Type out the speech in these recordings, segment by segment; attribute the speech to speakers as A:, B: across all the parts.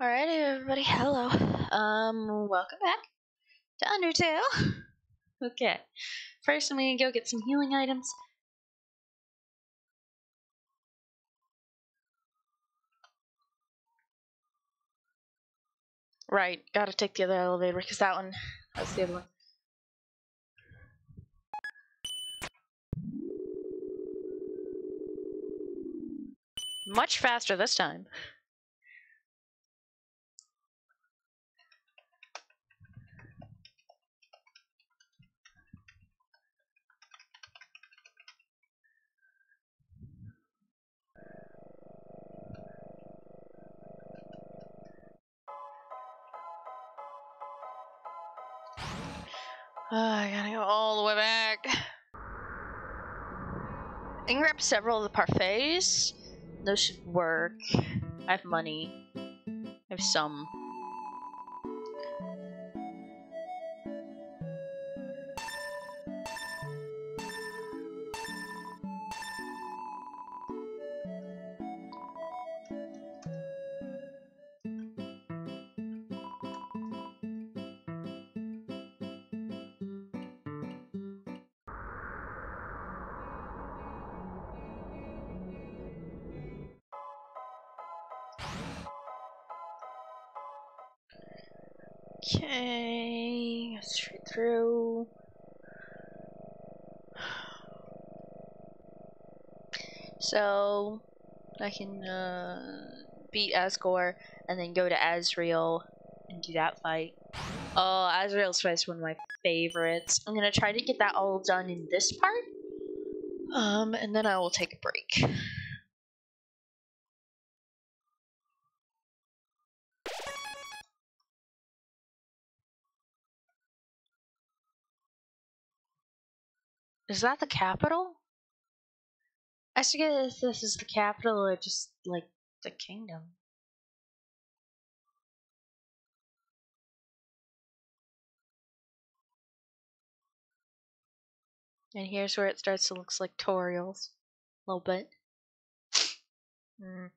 A: Alrighty, everybody. Hello. Um, welcome back to Undertale. Okay. First, I'm gonna go get some healing items. Right, gotta take the other elevator because that one, that's the other one. Much faster this time. Oh, I gotta go all the way back. I can grab several of the parfaits. Those should work. I have money. I have some. So, I can uh, beat Asgore and then go to Asriel and do that fight. Oh, Asriel's fight is one of my favorites. I'm gonna try to get that all done in this part. Um, and then I will take a break. Is that the capital? I forget if this is the capital or just like the kingdom. And here's where it starts to look like Toriel's. A little bit. Mm.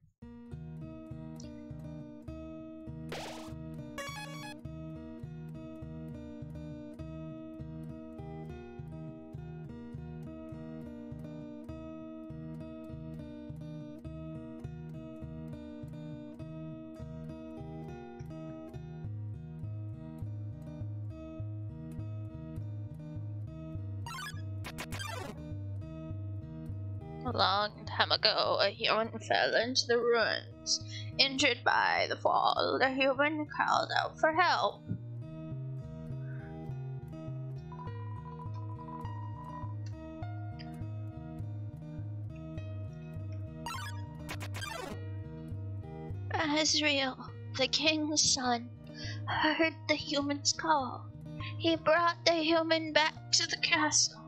A: Time ago, a human fell into the ruins. Injured by the fall, the human called out for help. Asriel, the king's son, heard the human's call. He brought the human back to the castle.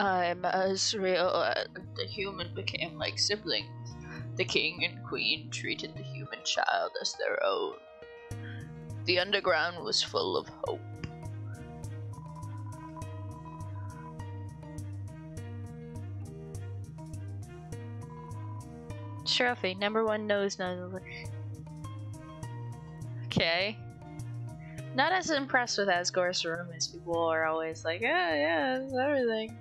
A: Over Asriel and uh, the human became like siblings. The king and queen treated the human child as their own. The underground was full of hope. Trophy, number one nose nuzzler. Okay. Not as impressed with Asgore's room as people are always like, oh, yeah, yeah, everything.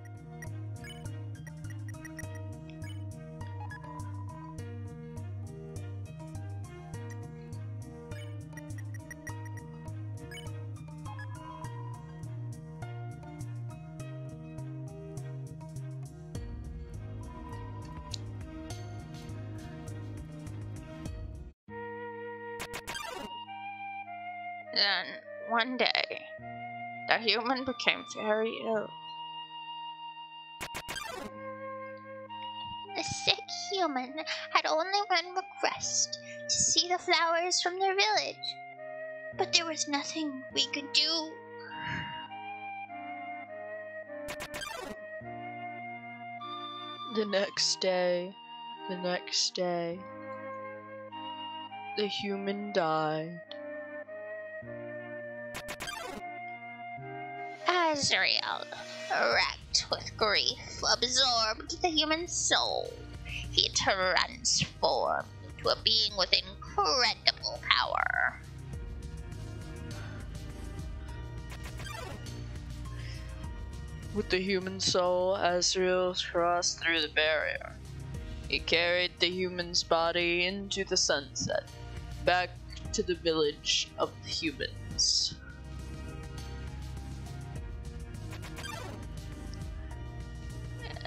A: The human became very ill.
B: The sick human had only one request, to see the flowers from their village. But there was nothing we could do.
A: The next day, the next day, the human died.
B: Asriel, racked with grief, absorbed the human soul. He transformed into a being with incredible power.
A: With the human soul, Asriel crossed through the barrier. He carried the human's body into the sunset, back to the village of the humans.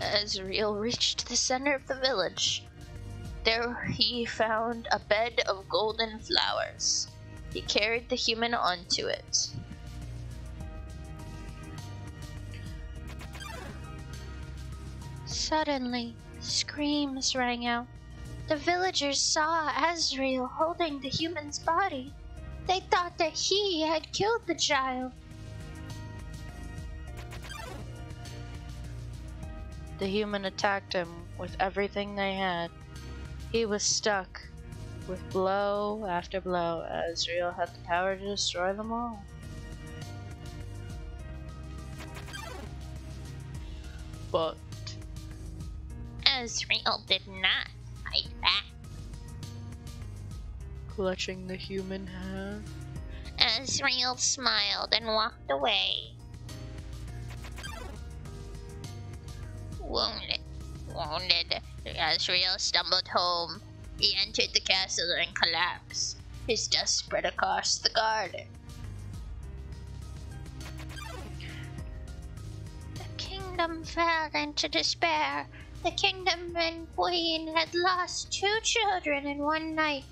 B: Asriel reached the center of the village. There he found a bed of golden flowers. He carried the human onto it. Suddenly, screams rang out. The villagers saw Asriel holding the human's body. They thought that he had killed the child.
A: The human attacked him with everything they had. He was stuck with blow after blow. Asriel had the power to destroy them all. But
B: Asriel did not fight back.
A: clutching the human hand,
B: Asriel smiled and walked away. Wounded, wounded, Asriel stumbled home. He entered the castle and collapsed. His dust spread across the garden. The kingdom fell into despair. The kingdom and queen had lost two children in one night.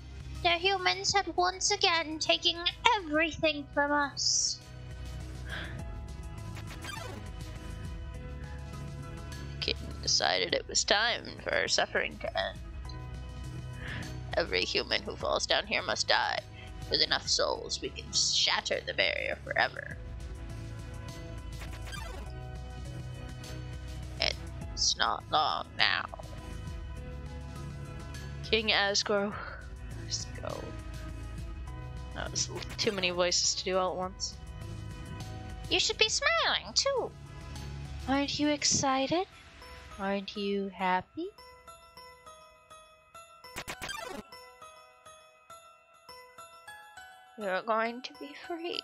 B: The humans had once again taken everything from us.
A: Decided it was time for our suffering to end. Every human who falls down here must die. With enough souls, we can shatter the barrier forever. It's not long now. King Asgore, let's go. That was too many voices to do all at once.
B: You should be smiling too.
A: Aren't you excited? Aren't you happy?
B: You're going to be free.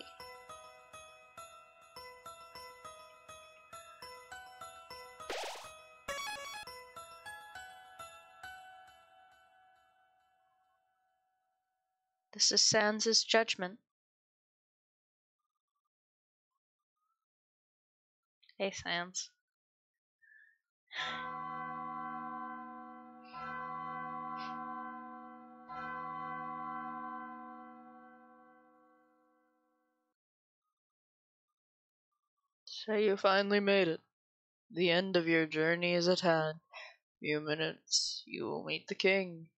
A: This is Sans' judgment. Hey, Sans. So you finally made it. The end of your journey is at hand. Few minutes, you will meet the king.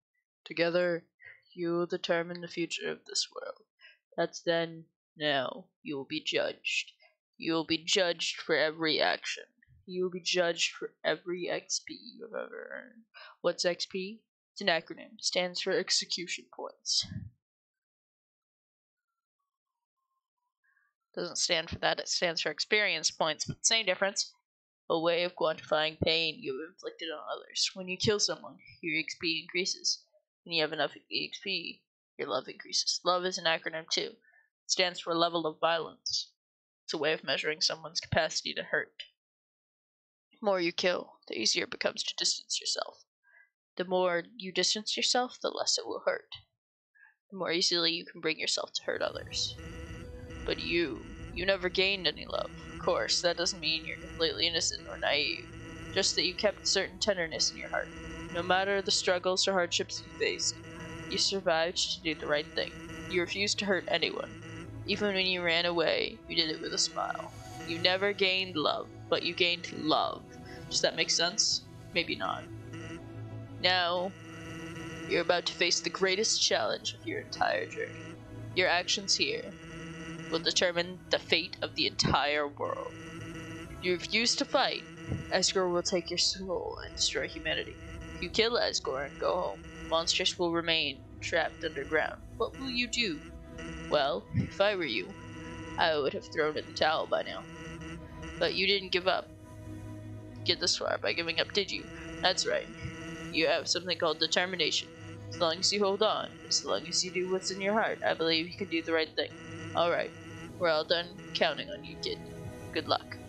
A: Together, you will determine the future of this world. That's then, now, you will be judged. You will be judged for every action. You will be judged for every XP you've ever earned. What's XP? It's an acronym. Stands for execution points. Doesn't stand for that, it stands for experience points, but same difference. A way of quantifying pain you have inflicted on others. When you kill someone, your XP increases. When you have enough XP, your love increases. Love is an acronym too. It stands for level of violence. It's a way of measuring someone's capacity to hurt. More you kill, the easier it becomes to distance yourself. The more you distance yourself, the less it will hurt. The more easily you can bring yourself to hurt others. But you, you never gained any love. Of course, that doesn't mean you're completely innocent or naive, just that you kept a certain tenderness in your heart. No matter the struggles or hardships you faced, you survived to do the right thing. You refused to hurt anyone. Even when you ran away, you did it with a smile. You never gained love, but you gained love. Does that make sense? Maybe not. Now, You're about to face the greatest challenge of your entire journey. Your actions here will determine the fate of the entire world. You refuse to fight, Asgore will take your soul and destroy humanity. If you kill Asgore and go home, monsters will remain trapped underground. What will you do? Well, if I were you, I would have thrown in the towel by now. But you didn't give up. Get this far by giving up, did you? That's right. You have something called determination. As long as you hold on, as long as you do what's in your heart, I believe you can do the right thing. Alright, we're all done counting on you, kid. Good luck.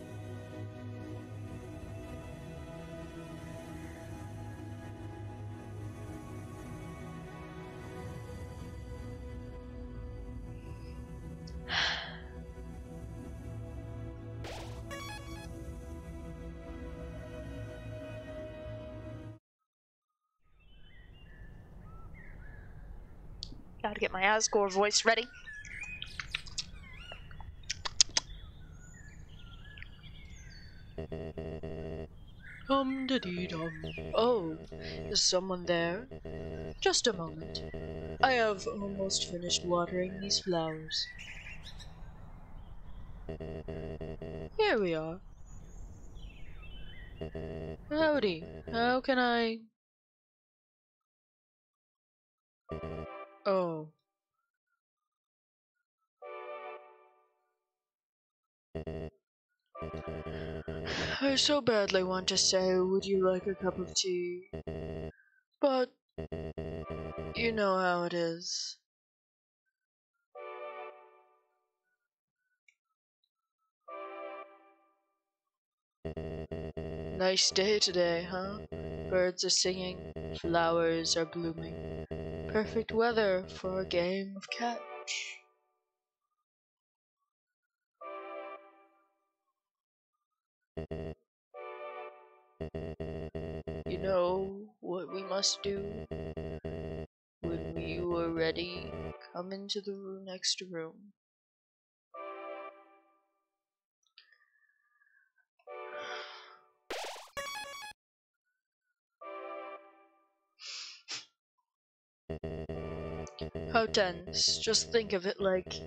A: Get my Asgore voice ready. Hum da dee dum. Oh, is someone there? Just a moment. I have almost finished watering these flowers. Here we are. Howdy. How can I? Oh. I so badly want to say, would you like a cup of tea? But, you know how it is. Nice day today, huh? Birds are singing, flowers are blooming. Perfect weather for a game of catch. You know what we must do? When you are ready, come into the room next room. How tense. Just think of it like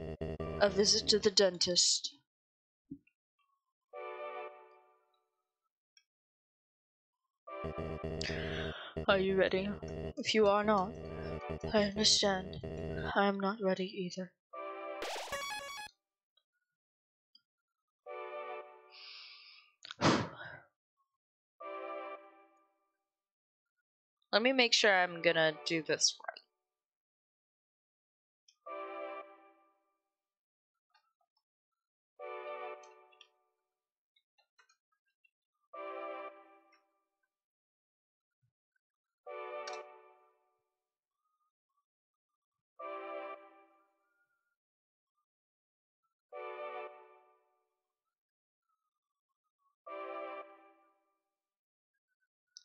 A: a visit to the dentist. Are you ready? If you are not, I understand. I am not ready either. Let me make sure I'm gonna do this right.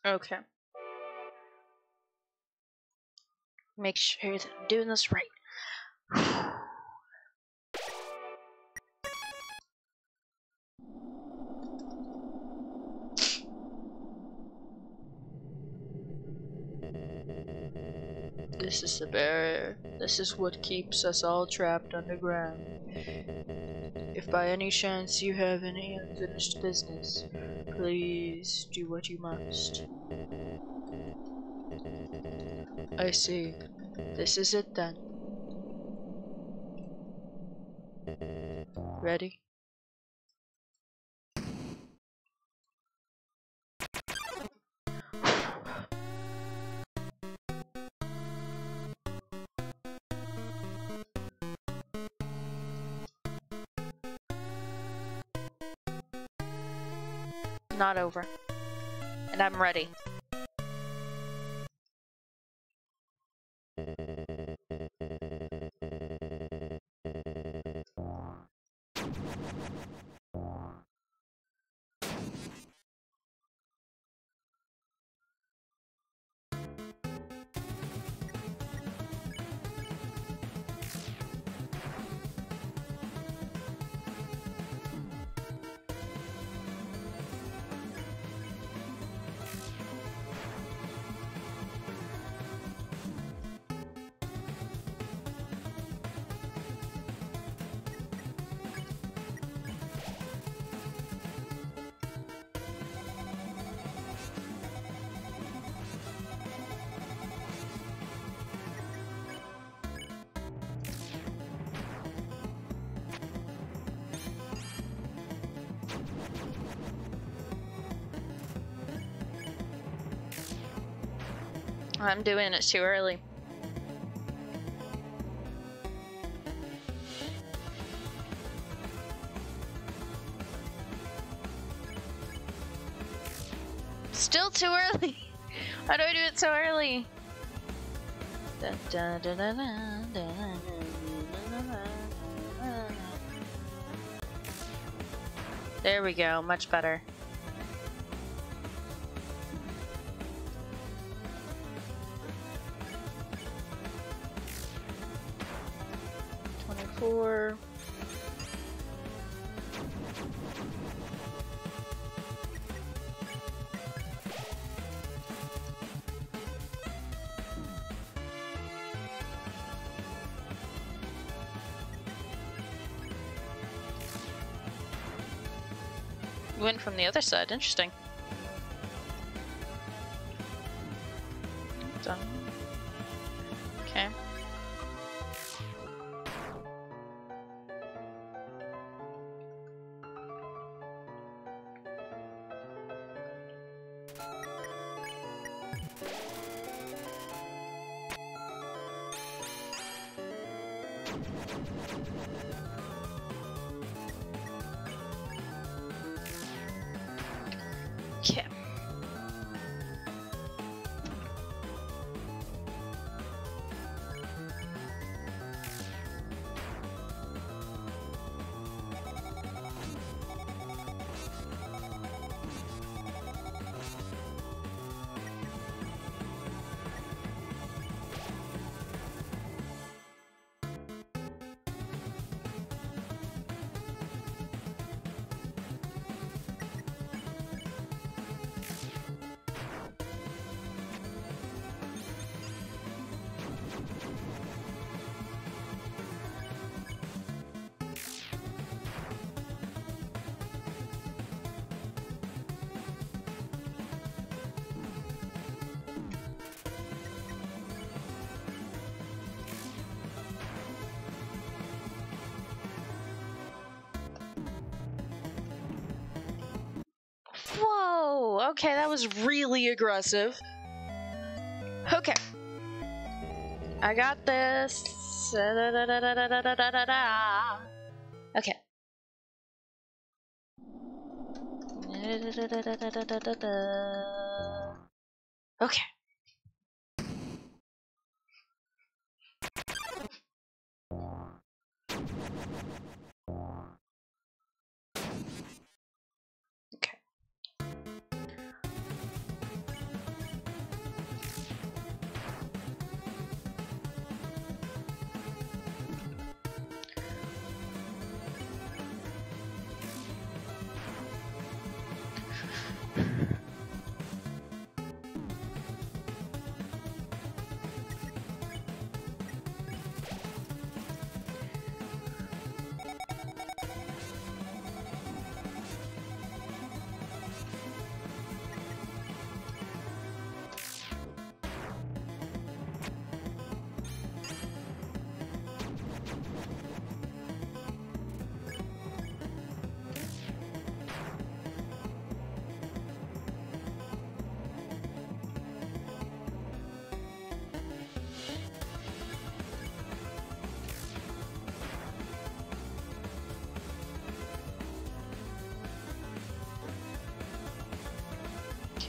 A: Okay. Make sure that I'm doing this right. This is the barrier. This is what keeps us all trapped underground. If by any chance you have any unfinished business, please do what you must. I see. This is it then. Ready? Not over. And I'm ready. I'm doing it too early. Still too early. Why do I do it so early? There we go, much better. Twenty-four. Went from the other side, interesting. was really aggressive. Okay. I got this. Okay. Okay.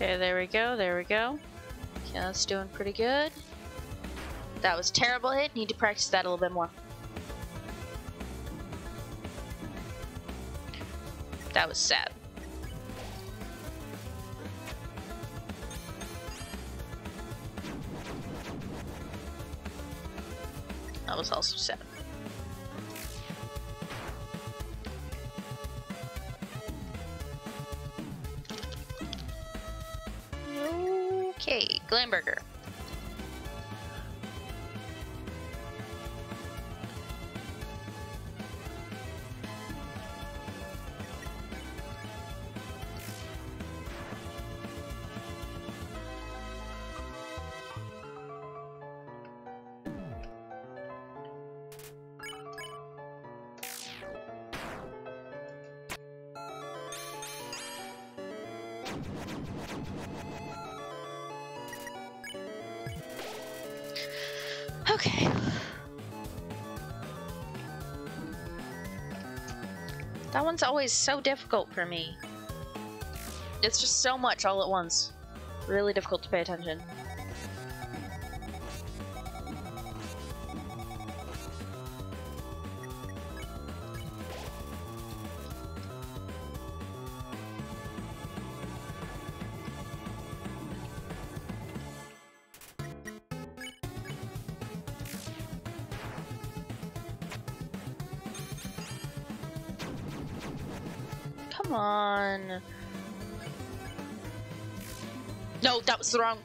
A: Okay, there we go, there we go. Okay, that's doing pretty good. That was terrible hit. Need to practice that a little bit more. That was sad. Okay. That one's always so difficult for me. It's just so much all at once. Really difficult to pay attention. Wrong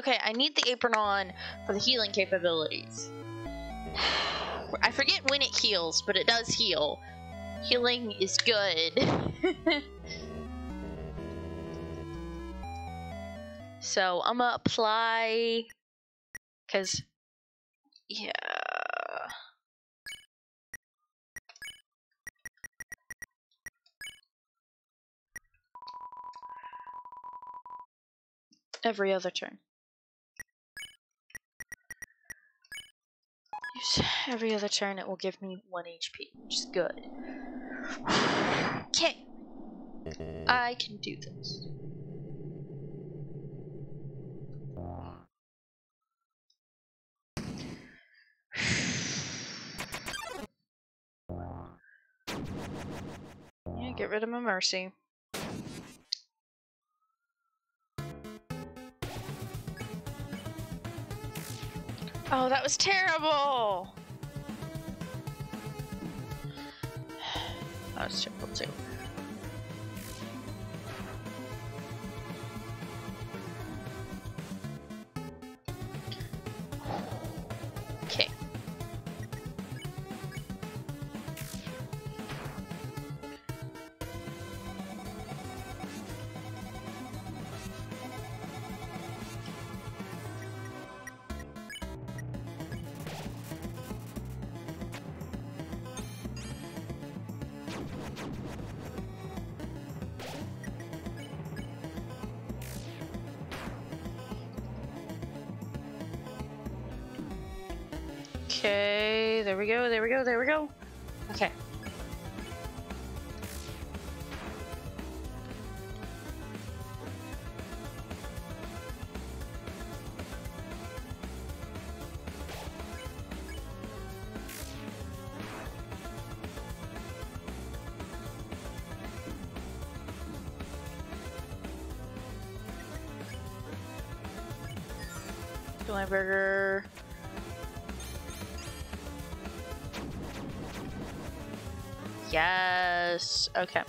A: Okay, I need the apron on for the healing capabilities. I forget when it heals, but it does heal. Healing is good. so I'm gonna apply, cause yeah. Every other turn. Every other turn, it will give me 1 HP, which is good. Okay. Mm-hmm. I can do this. Yeah, get rid of my mercy. Oh, that was terrible! That was terrible too. Go, there we go, there we go. Okay. Burger. Yes. Okay.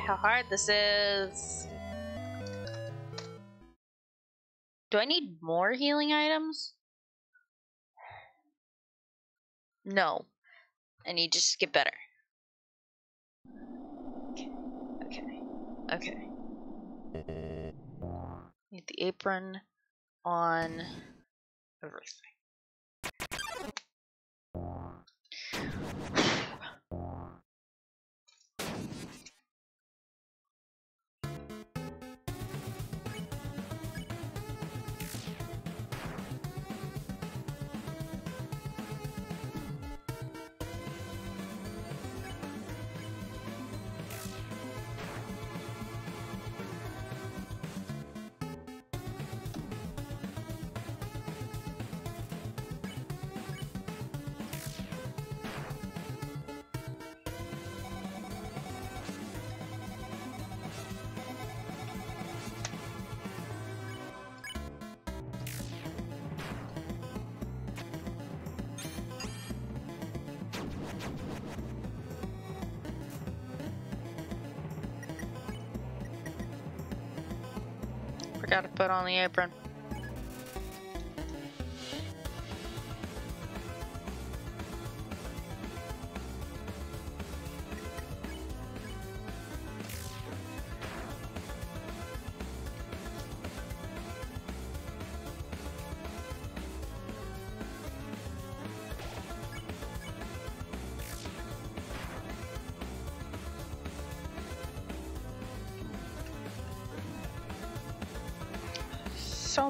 A: How hard this is. Do I need more healing items? No. I need to just get better. Okay. Okay. Okay. Need the apron on Forgot to put on the apron.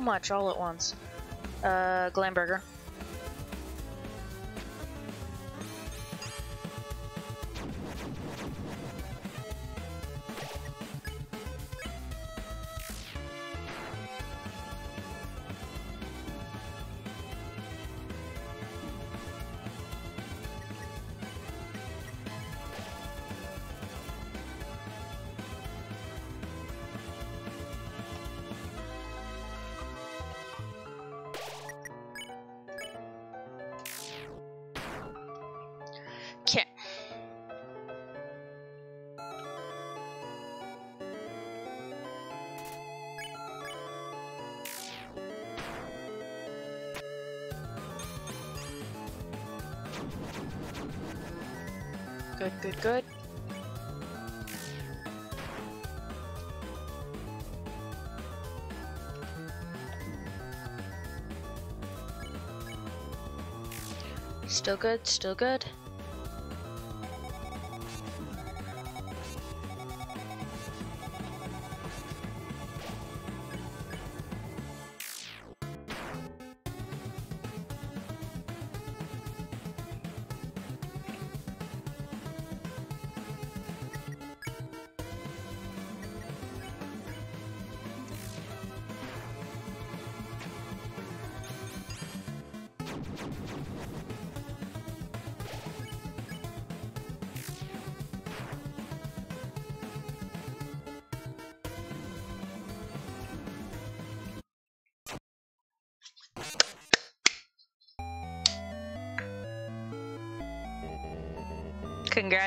A: Much all at once. Uh, Glamburger. Still good, still good.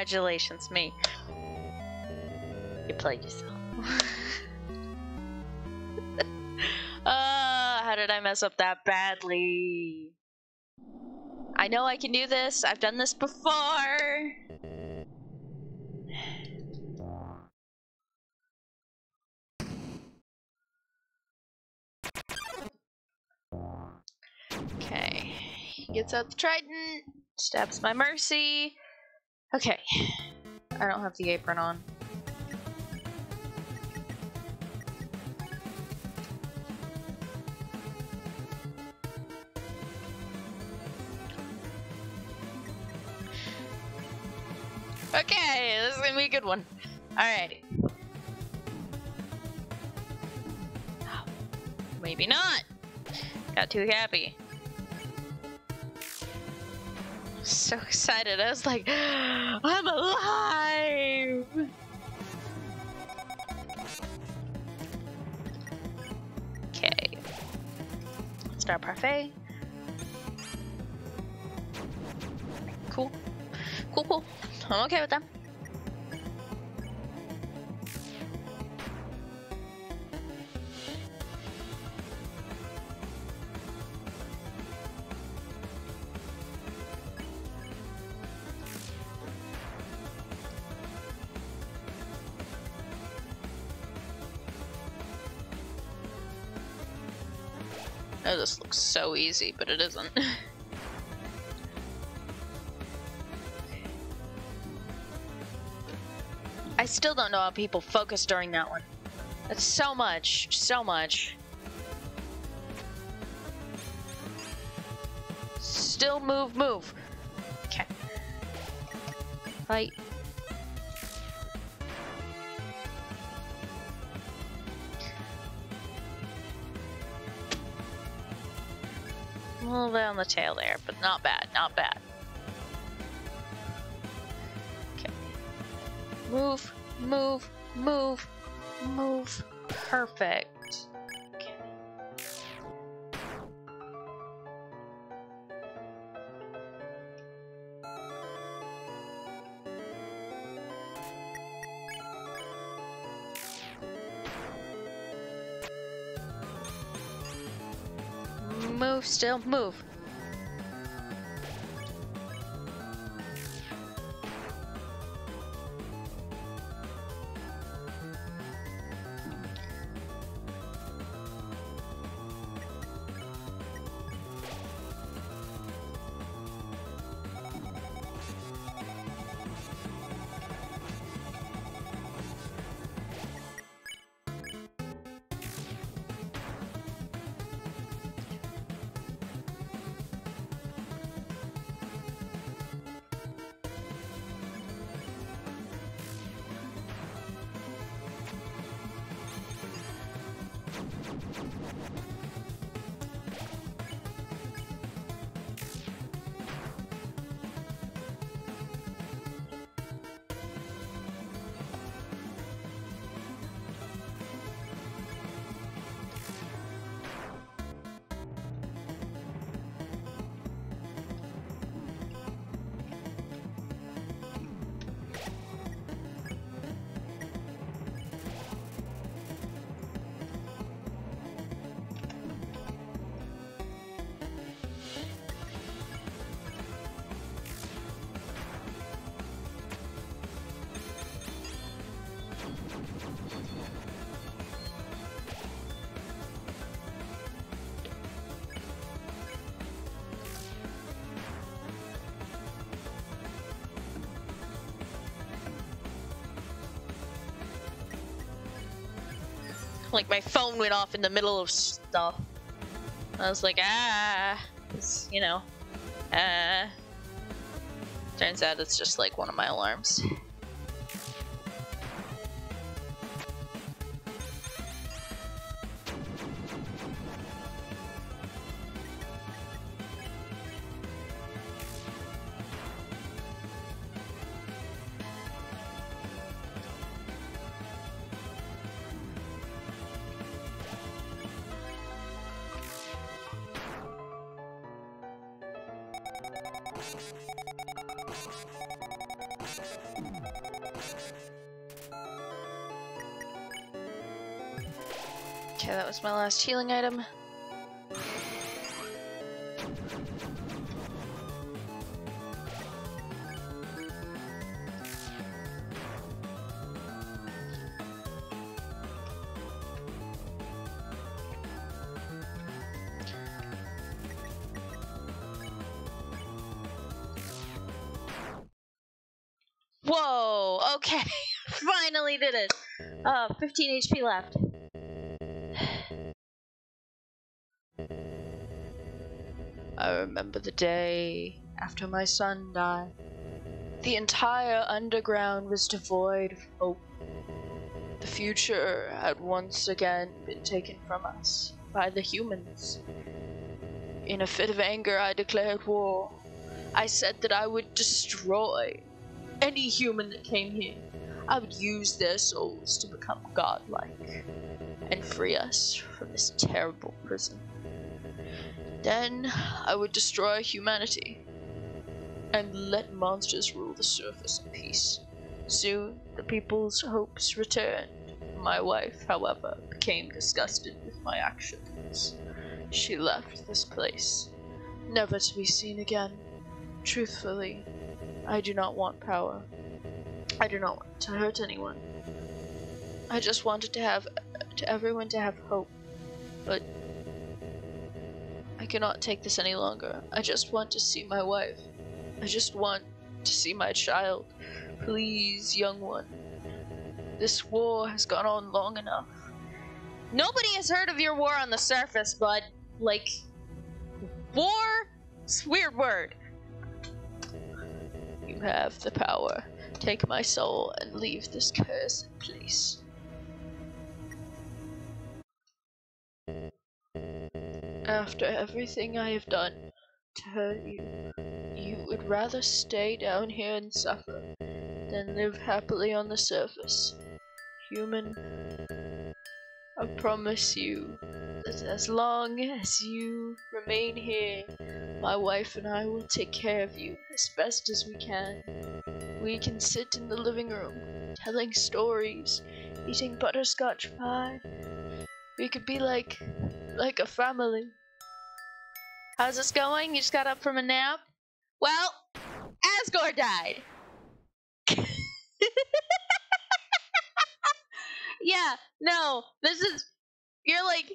A: Congratulations, me. You played yourself. uh, how did I mess up that badly? I know I can do this. I've done this before. Okay. He gets out the trident, stabs my mercy. Okay. I don't have the apron on. Okay, this is gonna be a good one. Alrighty. Maybe not. Got too happy. So excited. I was like, I'm alive! Okay. Star Parfait. Cool. Cool, cool. I'm okay with them. This looks so easy, but it isn't. I still don't know how people focus during that one. That's so much, so much. Still move, move. Okay. Fight. The tail there, but not bad, not bad. Okay. Move, move, move, move. Perfect. Okay. Move still, move. フッ! Like my phone went off in the middle of stuff. I was like, ah, you know, ah. Turns out it's just like one of my alarms. Healing item. Whoa, okay. Finally did it. Uh, 15 HP left. I remember the day after my son died. The entire underground was devoid of hope. The future had once again been taken from us by the humans. In a fit of anger, I declared war. I said that I would destroy any human that came here. I would use their souls to become godlike and free us from this terrible prison. Then I would destroy humanity and let monsters rule the surface in peace. Soon the people's hopes returned. My wife, however, became disgusted with my actions. She left this place, never to be seen again. Truthfully, I do not want power. I do not want to hurt anyone. I just wanted to have to everyone to have hope. But cannot take this any longer. I just want to see my wife. I just want to see my child. Please, young one. This war has gone on long enough. Nobody has heard of your war on the surface, bud. Like, war? It's a weird word. You have the power. Take my soul and leave this cursed place. After everything I have done to hurt you, you would rather stay down here and suffer than live happily on the surface. Human, I promise you that as long as you remain here, my wife and I will take care of you as best as we can. We can sit in the living room, telling stories, eating butterscotch pie. We could be like, like a family. How's this going? You just got up from a nap? Well, Asgore died. yeah, no, this is. You're like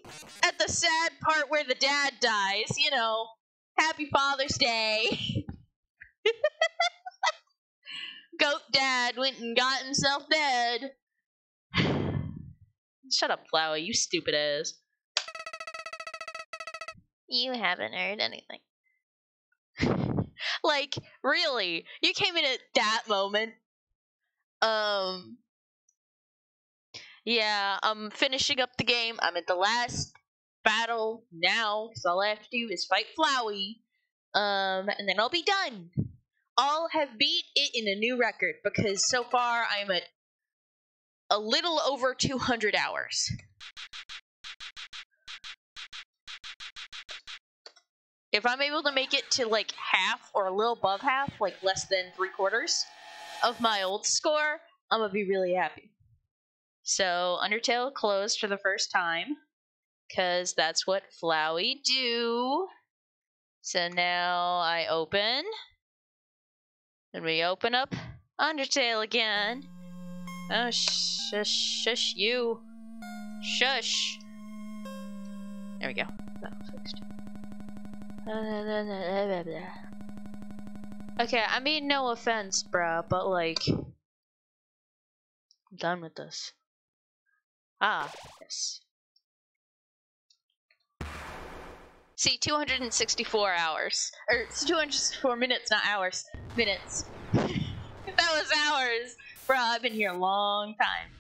A: at the sad part where the dad dies, you know. Happy Father's Day. Goat dad went and got himself dead. Shut up, Flowey, you stupid ass.
B: You haven't heard anything.
A: like, really, you came in at that moment. Um, yeah, I'm finishing up the game. I'm at the last battle now, so all I have to do is fight Flowey. Um, and then I'll be done. I'll have beat it in a new record because so far I'm at a little over 200 hours. If I'm able to make it to like half or a little above half, like less than three quarters of my old score, I'm gonna be really happy. So Undertale closed for the first time, cause that's what Flowey do. So now I open, and we open up Undertale again. Oh, shush, shush you. Shush. There we go. That fixed. Okay, I mean no offense, bruh, but like, I'm done with this. Ah, yes. See, 264 hours. Or 264 minutes, not hours. Minutes. that was hours. Bruh, I've been here a long time.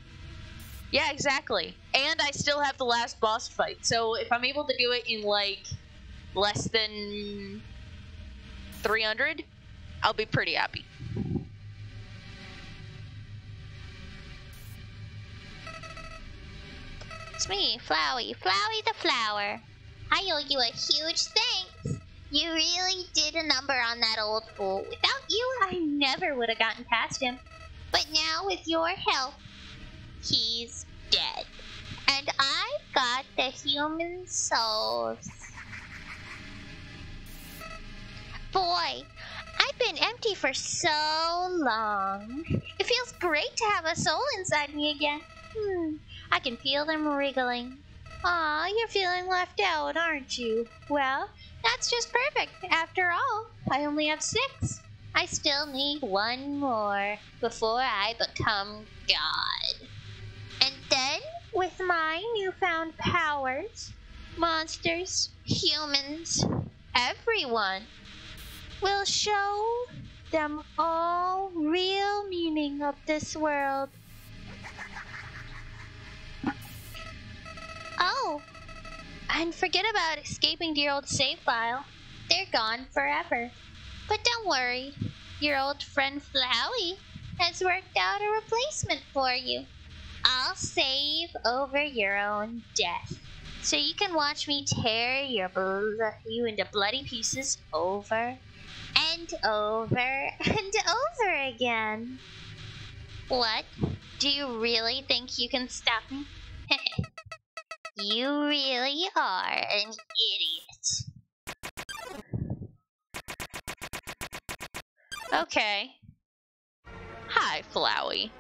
A: Yeah, exactly. And I still have the last boss fight. So if I'm able to do it in like less than 300, I'll be pretty happy.
B: It's me, Flowey. Flowey the flower. I owe you a huge thanks. You really did a number on that old fool. Without you, I never would have gotten past him. But now, with your help, he's dead. And I got the human souls. Boy, I've been empty for so long. It feels great to have a soul inside me again. Hmm, I can feel them wriggling. Aw, you're feeling left out, aren't you? Well, that's just perfect. After all, I only have six. I still need one more before I become God. And then, with my newfound powers, monsters, humans, everyone will show them all real meaning of this world. Oh, and forget about escaping to your old save file. They're gone forever. But don't worry, your old friend Flowey has worked out a replacement for you. I'll save over your own death. So you can watch me tear your bl- you into bloody pieces over and over and over again. What? Do you really think you can stop me? you really are an idiot.
A: Okay. Hi, Flowey.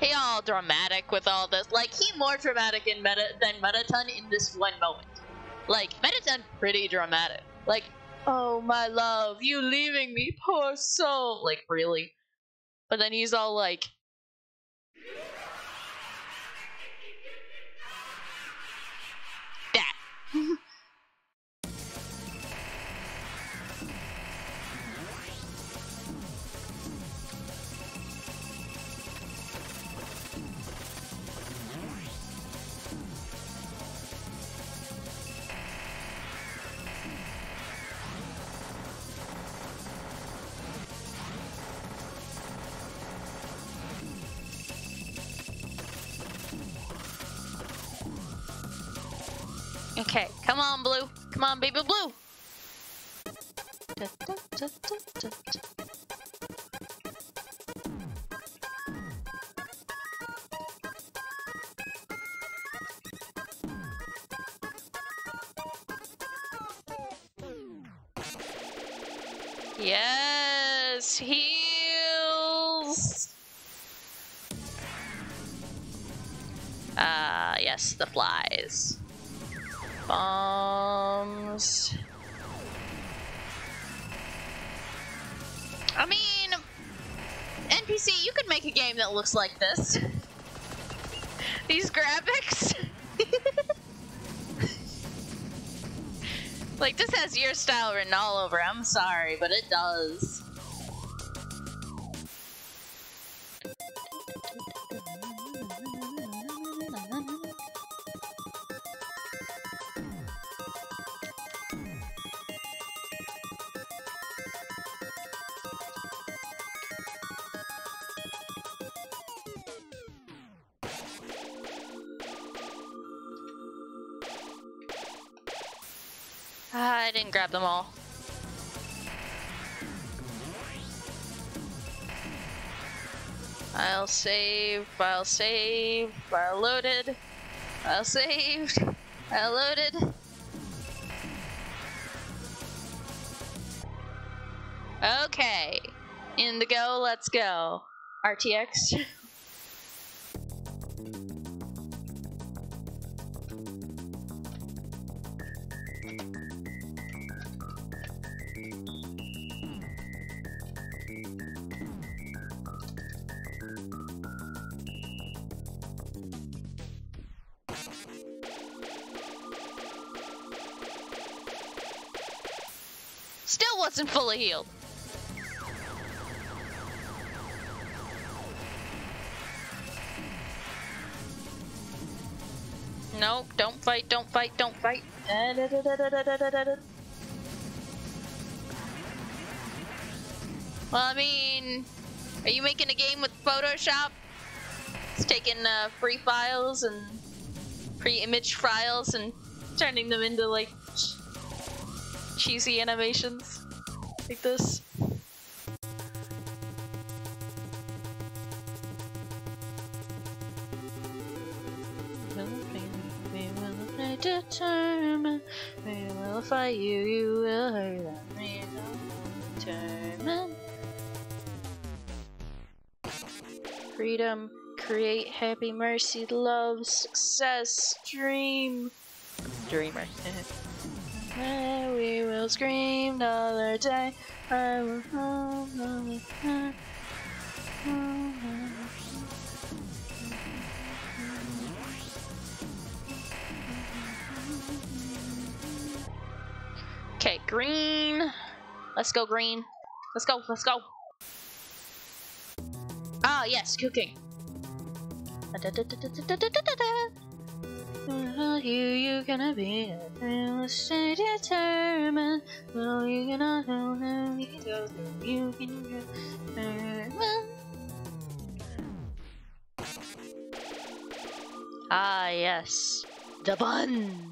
A: Hey, y'all, dramatic with all this. Like he more dramatic in Meta than Mettaton in this one moment. Like Mettaton pretty dramatic. Like, oh my love, you leaving me, poor soul. Like really. But then he's all like that. on, baby Blue. Yes, heals. Ah, yes, the flies. That looks like this. These graphics. like, this has your style written all over. I'm sorry, but it does. Grab them all. File save, file save, file loaded, file saved, file loaded. Okay, In the go, let's go. RTX. fully healed. Nope, don't fight, don't fight, don't fight. Well, I mean, are you making a game with Photoshop? It's taking uh, free files and pre-image files and turning them into like cheesy animations like this. We will determine. We will fight you. You will hurt them. We will determine. Freedom, create happy, mercy, love, success, dream. Dreamer. Uh, we will scream another day. I will another Okay, green. Let's go, green. Let's go, let's go. Ah, yes, cooking. Who you you gonna be? Will stay determined. No, you gonna know now. You can go through. You can go. Ah, yes. The buns.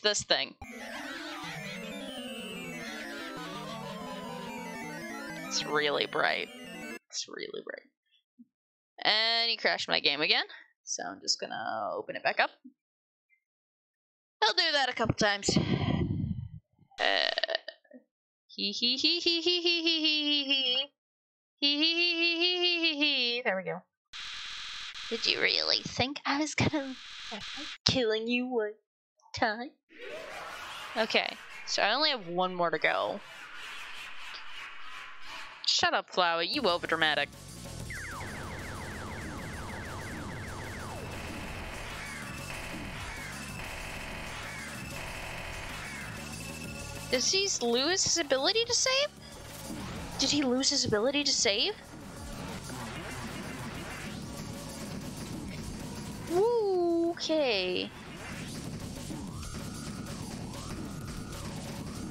A: This thing. It's really bright. It's really bright. And he crashed my game again. So I'm just gonna open it back up. I'll do that a couple times. Uh, hee There we go. Did you really think I was gonna killing you one time? Okay, so I only have one more to go. Shut up, Flower. You overdramatic. Does he lose his ability to save? Did he lose his ability to save? Woo, okay.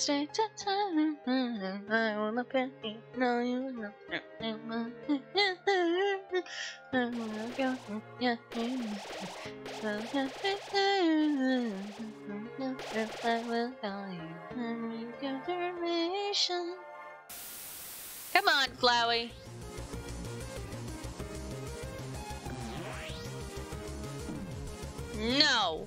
A: You must stay determined. Mm, mm, mm, I wanna pay. No, you know. I wanna go. Yeah, I will call you. I. Come on, Flowey. No.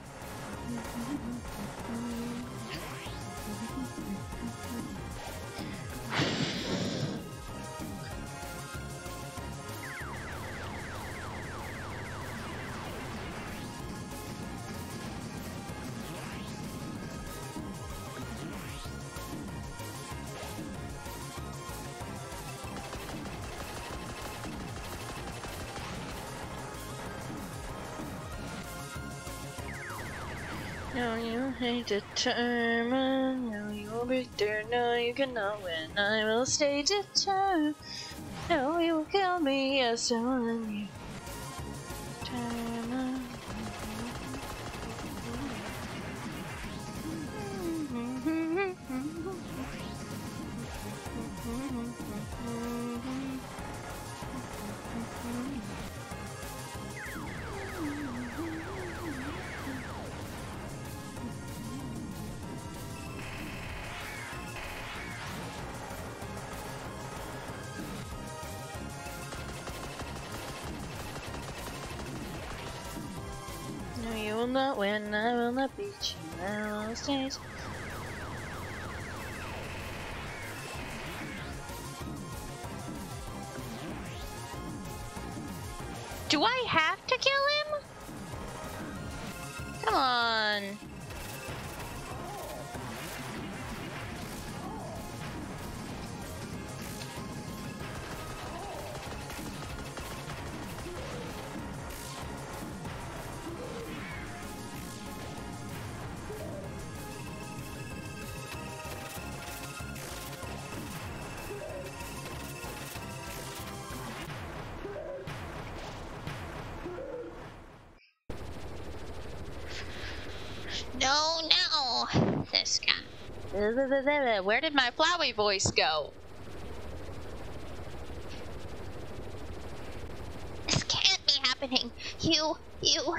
A: da da No, you you'll be there. No, you cannot win. I will stay determined. No, you will kill me. Yes, I will you. Determined. Win. I will not beat you. I will stay. Do I have to kill him? Come on. Where did my Flowey voice go?
B: This can't be happening. You, you,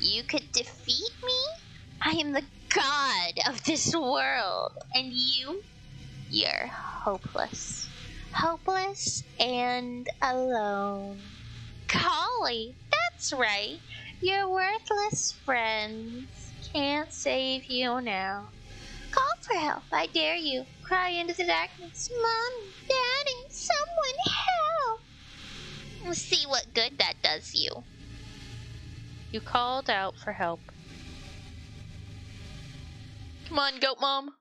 B: you could defeat me? I am the god of this world, and you, you're hopeless. Hopeless and alone. Collie, that's right. Your worthless friends can't save you now. Call for help, I dare you. Cry into the darkness. Mom, Daddy, someone help! See what good that does you.
A: You called out for help. Come on, goat mom.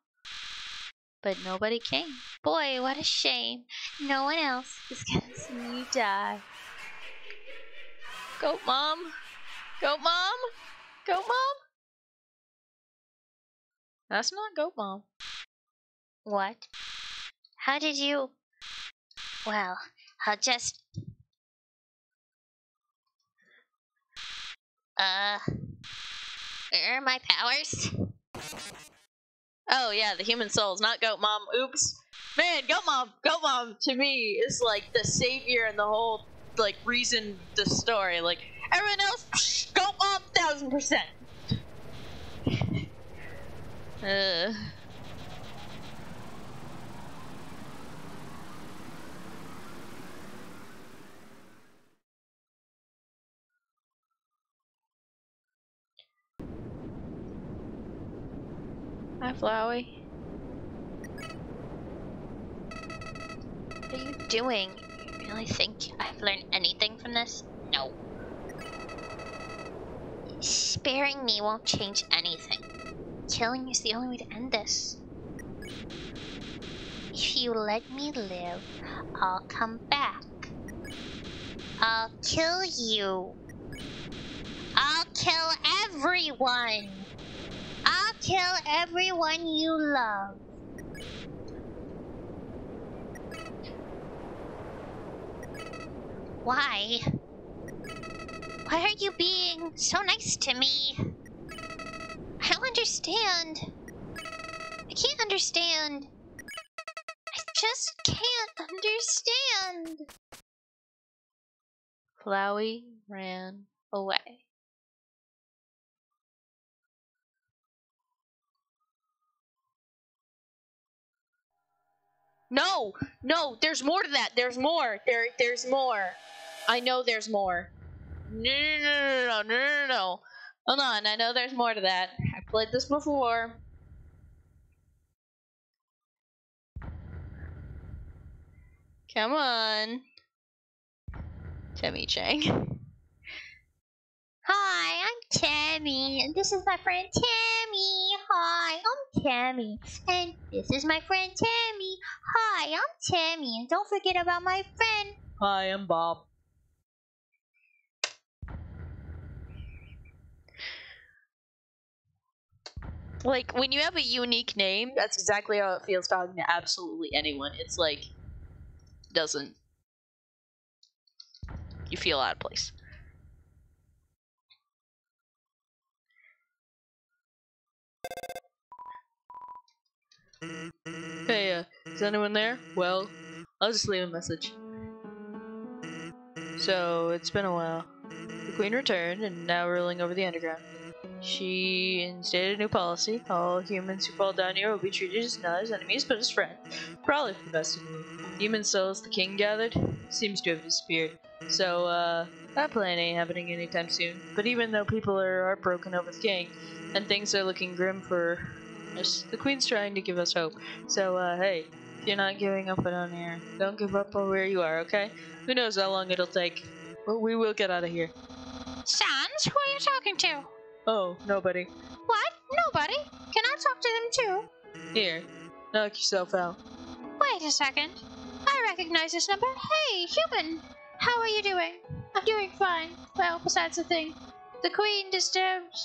A: But nobody came.
B: Boy, what a shame. No one else is gonna see you die.
A: Goat mom. Goat mom. Goat mom. That's not goat mom.
B: What? How did you? Well, I'll just. Uh. Where are my powers?
A: Oh yeah, the human soul's not goat mom. Oops. Man, goat mom, goat mom to me is like the savior and the whole like reason the story. Like everyone else, goat mom, thousand percent. Uh. Hi, Flowey.
B: What are you doing? You really think I've learned anything from this? No. Sparing me won't change anything. Killing is the only way to end this. If you let me live, I'll come back. I'll kill you. I'll kill everyone. I'll kill everyone you love. Why? Why are you being so nice to me? I don't understand. I can't understand. I just can't understand.
A: Flowey ran away. No, no, there's more to that. There's more. There, there's more. I know there's more. No, no, no, no, no, no, no, no. Hold on, I know there's more to that. I played this before. Come on. Temmie Chang.
B: Hi, I'm Temmie, and this is my friend Temmie. Hi, I'm Temmie, and this is my friend Temmie. Hi, I'm Temmie, and don't forget about my friend.
A: Hi, I'm Bob. Like, when you have a unique name, that's exactly how it feels talking to absolutely anyone. It's like, doesn't. You feel out of place. Hey, uh, is anyone there? Well, I'll just leave a message. So, it's been a while. The Queen returned and now ruling over the underground. She instated a new policy. All humans who fall down here will be treated as not as enemies, but as friends. Probably for the best of you. Human souls the king gathered seems to have disappeared. So, uh, that plan ain't happening anytime soon. But even though people are heartbroken over the king, and things are looking grim for the queen's trying to give us hope. So, uh, hey, if you're not giving up on here, don't give up on where you are, okay? Who knows how long it'll take. But we will get out of here.
B: Sans, who are you talking to?
A: Oh, nobody.
B: What? Nobody? Can I talk to them too?
A: Here, knock yourself out.
B: Wait a second. I recognize this number. Hey, human! How are you doing? I'm doing fine. Well, besides the thing, the queen disturbed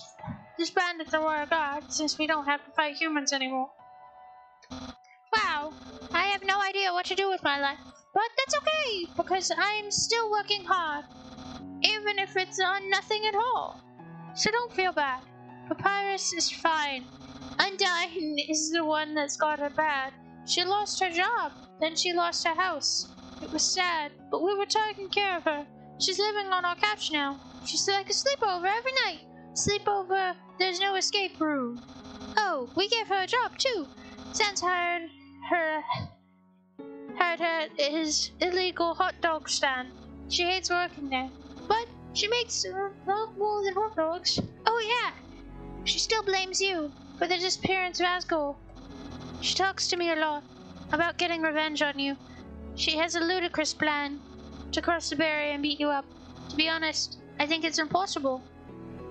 B: disbanded the Warrior Guard since we don't have to fight humans anymore. Wow, I have no idea what to do with my life. But that's okay, because I'm still working hard. Even if it's on nothing at all. So don't feel bad. Papyrus is fine. Undyne is the one that's got her bad. She lost her job, then she lost her house. It was sad, but we were taking care of her. She's living on our couch now. She's like a sleepover every night. Sleepover, there's no escape room. Oh, we gave her a job too. Sans hired her had at his illegal hot dog stand. She hates working there, but she makes a lot more than hot dogs. Oh yeah, she still blames you for the disappearance of Asgore. She talks to me a lot about getting revenge on you. She has a ludicrous plan to cross the barrier and beat you up. To be honest, I think it's impossible.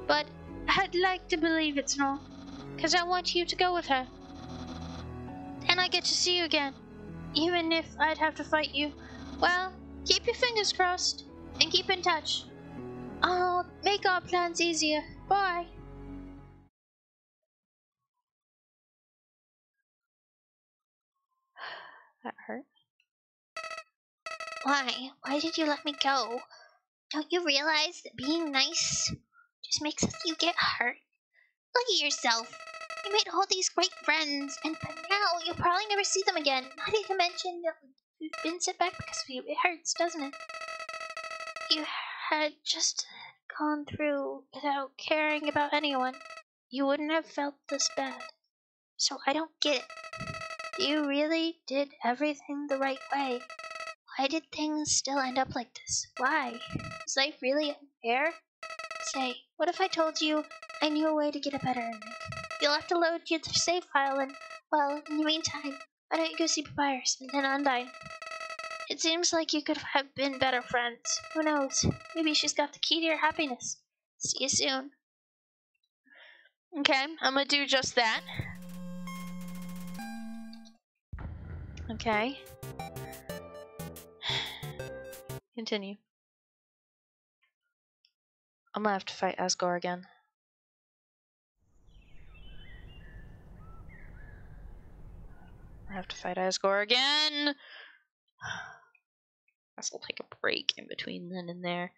B: But I'd like to believe it's not, because I want you to go with her. And I get to see you again, even if I'd have to fight you. Well, keep your fingers crossed and keep in touch. I'll make our plans easier. Bye.
A: That hurt.
B: Why? Why did you let me go? Don't you realize that being nice just makes you get hurt? Look at yourself. You made all these great friends, and by now you'll probably never see them again. Not even mention that we've been set back because of you. It hurts, doesn't it? You had just gone through without caring about anyone. You wouldn't have felt this bad. So I don't get it. You really did everything the right way. Why did things still end up like this? Why? Is life really unfair? What if I told you I knew a way to get a better ending? You'll have to load your save file and, well, in the meantime, why don't you go see Papyrus and then Undyne? It seems like you could have been better friends. Who knows? Maybe she's got the key to your happiness. See you soon.
A: Okay, I'm gonna do just that. Okay. Continue. I'm gonna have to fight Asgore again. I have to fight Asgore again! I Guess I'll take a break in between then and there.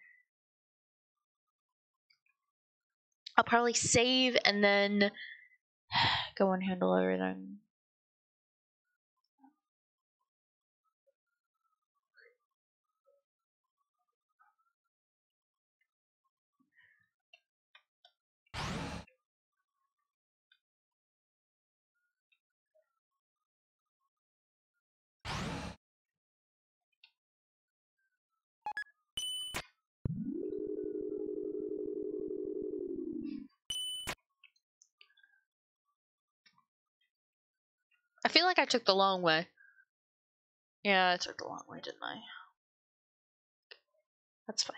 A: I'll probably save and then go and handle everything. Feel like I took the long way. Yeah, I took the long way, didn't I? That's fine.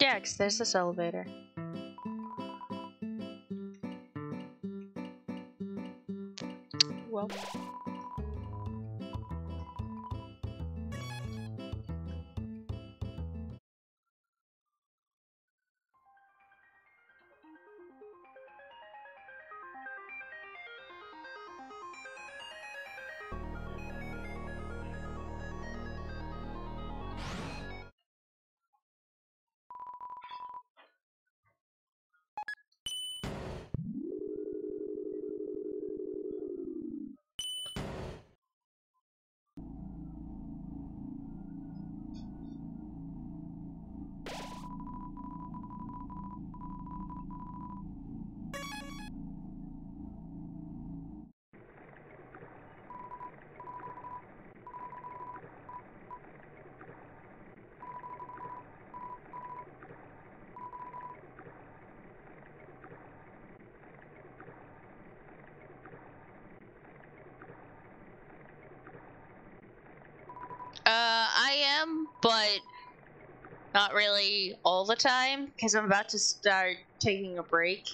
A: Yeah, 'cause there's this elevator. Well. Not really all the time, because I'm about to start taking a break.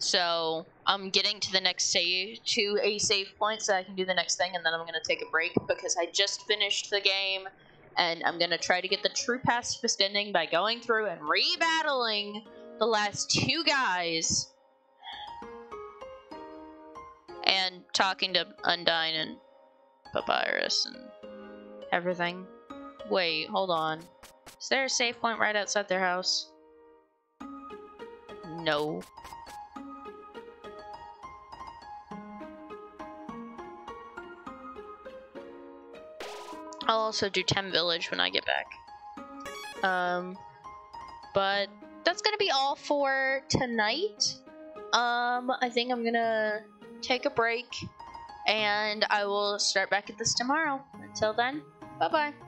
A: So I'm getting to the next save to a save point so I can do the next thing and then I'm gonna take a break because I just finished the game and I'm gonna try to get the true pacifist ending by going through and rebattling the last two guys and talking to Undyne and Papyrus and everything. Wait, hold on. Is there a save point right outside their house? No. I'll also do Tem Village when I get back. Um, but that's gonna be all for tonight. Um, I think I'm gonna take a break and I will start back at this tomorrow. Until then, bye bye.